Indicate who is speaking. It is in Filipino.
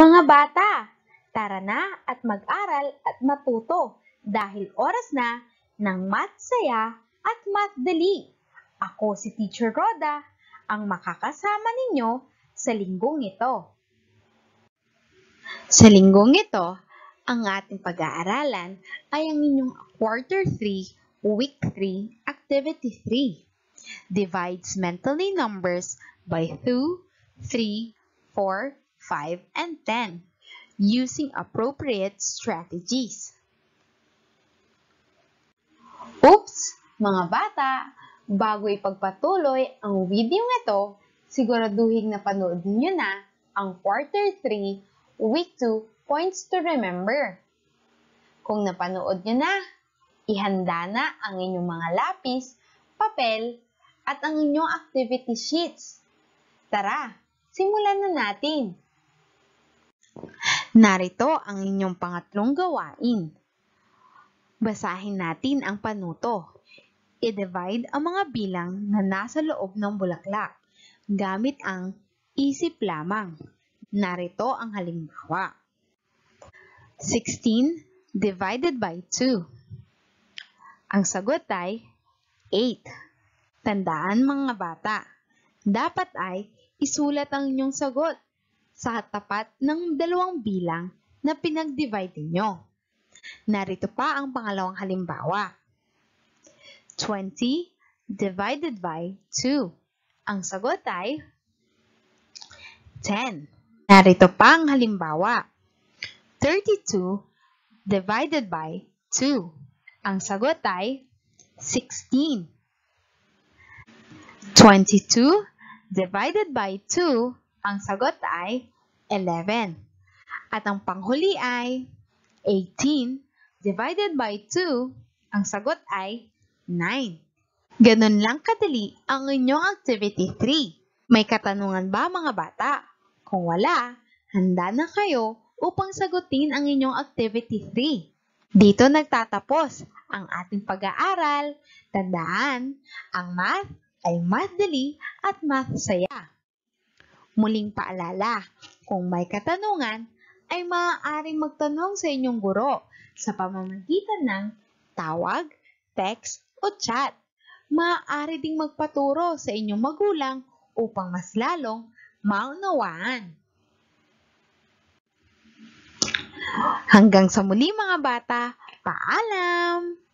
Speaker 1: Mga bata, tara na at mag-aral at matuto dahil oras na ng math saya at math dali. Ako si Teacher Roda, ang makakasama ninyo sa linggong ito. Sa linggong ito, ang ating pag-aaralan ay ang inyong Quarter 3, Week 3, Activity 3. Divides mentally numbers by 2, 3, 4, 5, and 10 using appropriate strategies. Oops! Mga bata, bago ipagpatuloy ang video ito, siguraduhin na panood niyo na ang Quarter 3, Week 2 Points to Remember. Kung napanood niyo na, ihanda na ang inyong mga lapis, papel, at ang inyong activity sheets. Tara, simulan na natin! Narito ang inyong pangatlong gawain. Basahin natin ang panuto. I-divide ang mga bilang na nasa loob ng bulaklak gamit ang isip lamang. Narito ang halimbawa. 16 divided by 2. Ang sagot ay 8. Tandaan mga bata, dapat ay isulat ang inyong sagot sa tapat ng dalawang bilang na pinag-divide ninyo. Narito pa ang pangalawang halimbawa. 20 divided by 2. Ang sagot ay 10. Narito pa ang halimbawa. 32 divided by 2. Ang sagot ay 16. 22 divided by 2. Ang sagot ay 11. At ang panghuli ay 18 divided by 2. Ang sagot ay 9. Ganun lang kadali ang inyong activity 3. May katanungan ba mga bata? Kung wala, handa na kayo upang sagutin ang inyong activity 3. Dito nagtatapos ang ating pag-aaral. Tandaan, ang math ay math dali at math saya. Muling paalala, kung may katanungan, ay maaaring magtanong sa inyong guro sa pamamagitan ng tawag, text, o chat. Maaari ding magpaturo sa inyong magulang upang mas lalong maunawaan. Hanggang sa muli mga bata, paalam!